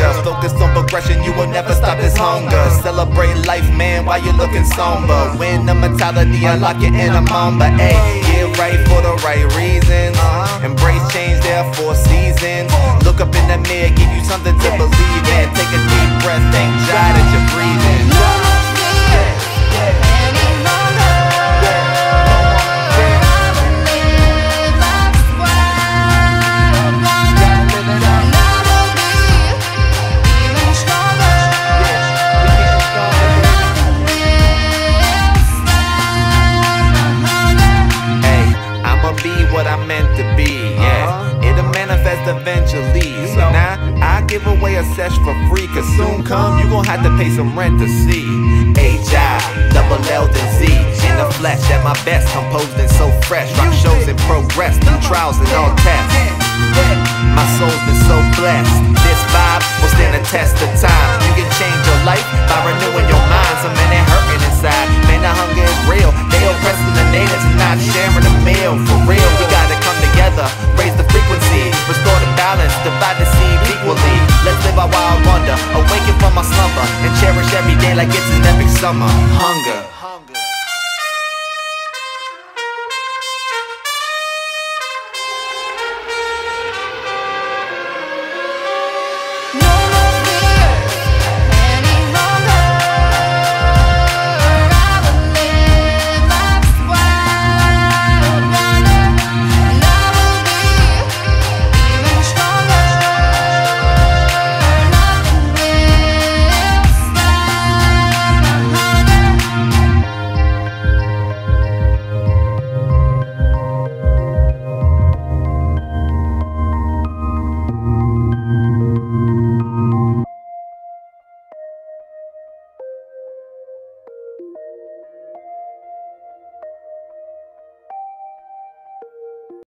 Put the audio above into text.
longer. Focus on progression, you will never stop this hunger. Celebrate life, man, while you're looking somber. Win the mentality, unlock your inner mamba. Ayy, get right for the right reasons. Embrace change, there for seasons. Look up in the mirror, give you something to meant to be, yeah. It'll manifest eventually. So now I give away a sesh for free, cause soon come you gon' have to pay some rent to see. H.I. double L then Z. In the flesh, at my best, composed and so fresh. Rock shows in progress, through trials and all tests. My soul's been so blessed. This vibe